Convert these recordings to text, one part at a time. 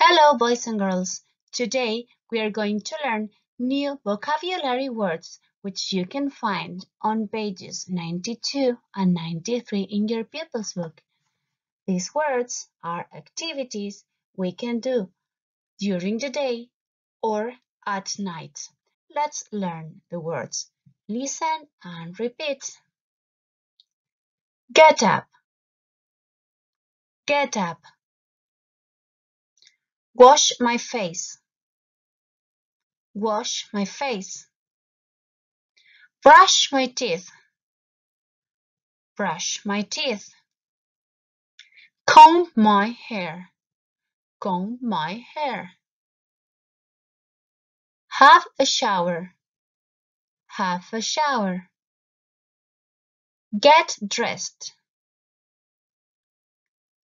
Hello, boys and girls. Today we are going to learn new vocabulary words which you can find on pages 92 and 93 in your pupils book. These words are activities we can do during the day or at night. Let's learn the words. Listen and repeat. Get up. Get up. Wash my face. Wash my face. Brush my teeth. Brush my teeth. Comb my hair. Comb my hair. Have a shower. Have a shower. Get dressed.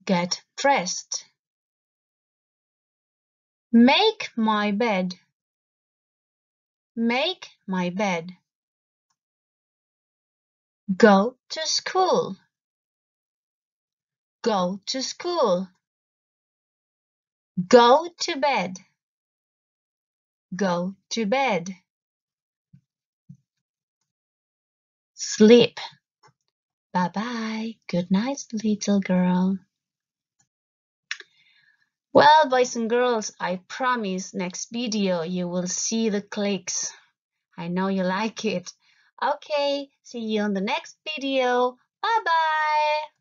Get dressed. Make my bed. Make my bed. Go to school. Go to school. Go to bed. Go to bed. Sleep. Bye bye. Good night, little girl. Well, boys and girls, I promise next video you will see the clicks. I know you like it. Okay, see you on the next video. Bye bye.